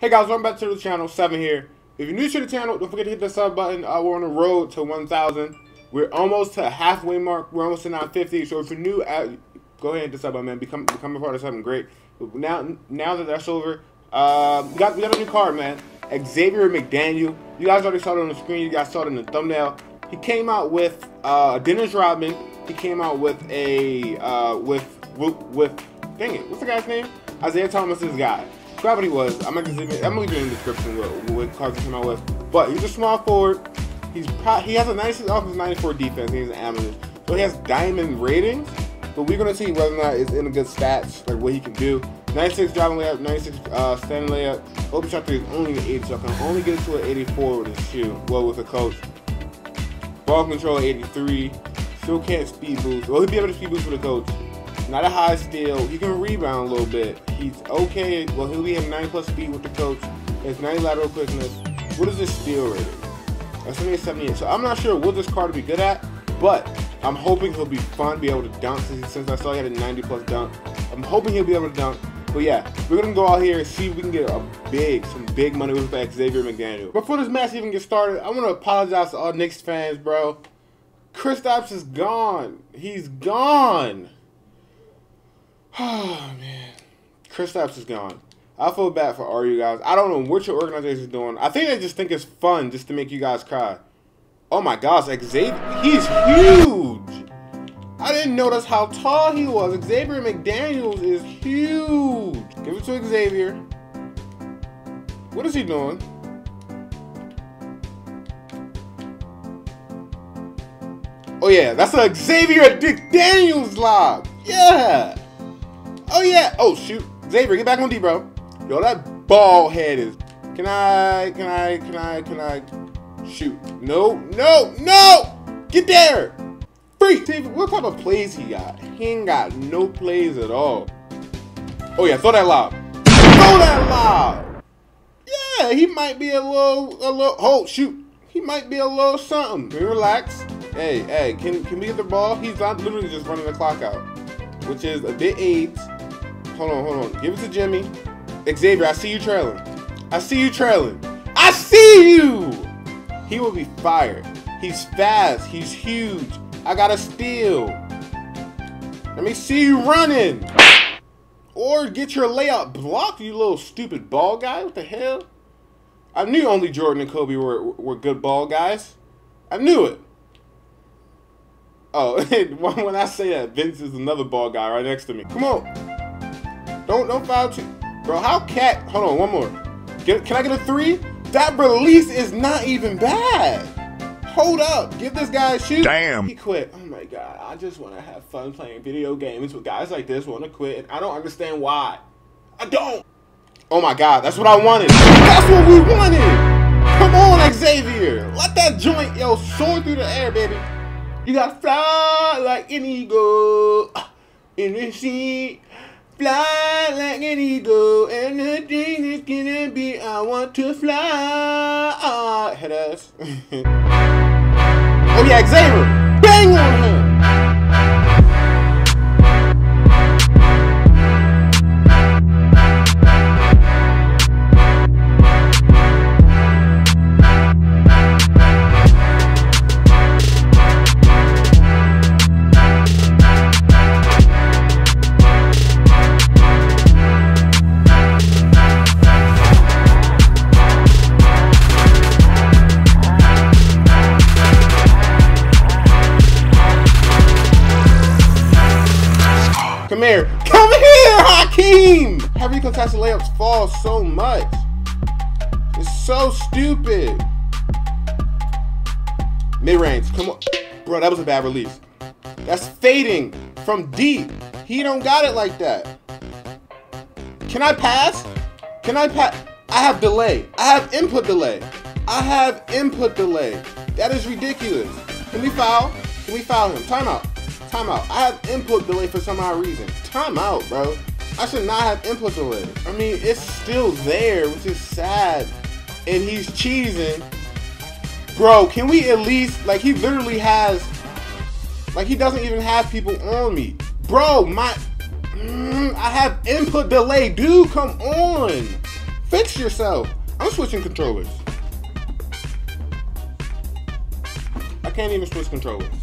Hey guys, welcome back to the channel, 7 here. If you're new to the channel, don't forget to hit the sub button. Uh, we're on the road to 1,000. We're almost to halfway mark. We're almost to 950. So if you're new, uh, go ahead and hit the sub button, man. Become, become a part of something great. Now, now that that's over, uh, we, got, we got a new card, man. Xavier McDaniel. You guys already saw it on the screen. You guys saw it in the thumbnail. He came out with uh, Dennis Rodman. He came out with a, uh, with, with, with, dang it, what's the guy's name? Isiah Thomas's guy. He was. I'm gonna leave it, I'm leave it in the description what, what he came out with. But he's a small forward. He's pro, he has a 96 offense, 94 defense. He's an amateur, so he has diamond ratings. But we're gonna see whether or not it's in a good stats, like what he can do. 96 driving layup, 96 uh, standing layup. Open shot three is only an 80, so I can only get it to an 84 with his shoe. Well, with a coach. Ball control 83. Still can't speed boost. Well, he'll be able to speed boost with a coach. Not a high steal. He can rebound a little bit. He's okay. Well, he'll be at 9 plus speed with the coach. Has 90 lateral quickness. What is his steal rating? Only 78. So I'm not sure what this card will be good at, but I'm hoping he'll be fun, be able to dunk since, since I saw he had a 90 plus dunk. I'm hoping he'll be able to dunk. But yeah, we're gonna go out here and see if we can get a big, some big money with Xavier McDaniel. Before this match even gets started, I want to apologize to all Knicks fans, bro. Kristaps is gone. He's gone. Oh man, Kristaps is gone. I feel bad for all you guys. I don't know what your organization is doing. I think they just think it's fun just to make you guys cry. Oh my gosh, Xavier, he's huge. I didn't notice how tall he was. Xavier McDaniels is huge. Give it to Xavier. What is he doing? Oh yeah, that's a Xavier McDaniels lob. Yeah. Oh yeah. Oh shoot. Xavier, get back on D, bro. Yo, that ball head is. Can I? Can I? Can I? Can I? Shoot. No. No. No. Get there. Free. See what type of plays he got? He ain't got no plays at all. Oh yeah, throw that lob. Throw that lob. Yeah, he might be a little, a little. Oh shoot. He might be a little something. Can we relax? Hey, hey, can can we get the ball? He's not literally just running the clock out, which is a bit AIDS. Hold on, hold on. Give it to Jimmy. Xavier, I see you trailing. I see you trailing. I see you! He will be fired. He's fast. He's huge. I got to steal. Let me see you running. Or get your layup blocked, you little stupid ball guy. What the hell? I knew only Jordan and Kobe were, were good ball guys. I knew it. Oh, when I say that, Vince is another ball guy right next to me. Come on. Don't don't foul too. Bro, how cat hold on, one more. Get, can I get a three? That release is not even bad. Hold up. Give this guy a shoot. Damn. He quit. Oh my god. I just want to have fun playing video games with guys like this want to quit. And I don't understand why. I don't. Oh my god. That's what I wanted. That's what we wanted. Come on, Xavier. Let that joint, yo, soar through the air, baby. You got fly like an eagle ah, in the sea. Fly like an eagle, and the thing is gonna be I want to fly. Head ass. oh yeah, Xavier! Come here. Come here, Hakeem! Heavy contested layups fall so much. It's so stupid. Mid-range. Come on. Bro, that was a bad release. That's fading from deep. He don't got it like that. Can I pass? Can I pass? I have delay. I have input delay. I have input delay. That is ridiculous. Can we foul? Can we foul him? Timeout. Timeout. I have input delay for some odd reason. Timeout, bro. I should not have input delay. I mean, it's still there, which is sad. And he's cheesing. Bro, can we at least, like, he literally has, like, he doesn't even have people on me. Bro, my, mm, I have input delay. Dude, come on. Fix yourself. I'm switching controllers. I can't even switch controllers.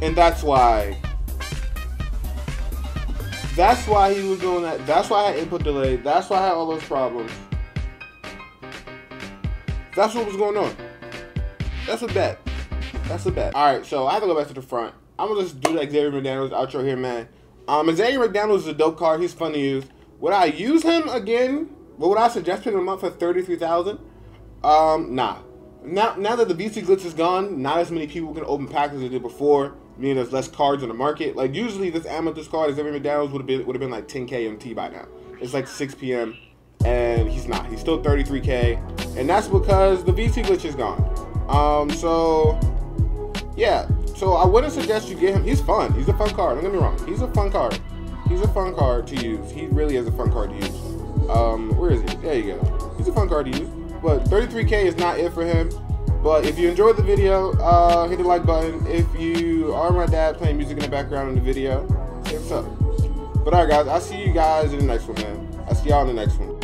And that's why. That's why he was doing that. That's why I had input delay. That's why I had all those problems. That's what was going on. That's a bet. That's a bet. All right, so I have to go back to the front. I'm gonna just do like Xavier McDaniels outro here, man. Um, Xavier McDaniels is a dope card. He's fun to use. Would I use him again? What would I suggest picking him up for thirty-three thousand? Um, nah. Now, now that the VC glitch is gone, not as many people can open packs as they did before. Meaning there's less cards in the market. Like usually, this Amethyst card, Xavier McDaniels would have been would have been like 10k MT by now. It's like 6 p.m. and he's not. He's still 33k, and that's because the VC glitch is gone. Um, so yeah, so I wouldn't suggest you get him. He's fun. He's a fun card. Don't get me wrong. He's a fun card. He's a fun card to use. He really is a fun card to use. Um, where is he? There you go. He's a fun card to use. But 33k is not it for him. But if you enjoyed the video, uh, hit the like button. If you are my dad playing music in the background in the video, say what's up. But alright guys, I'll see you guys in the next one, man. I'll see y'all in the next one.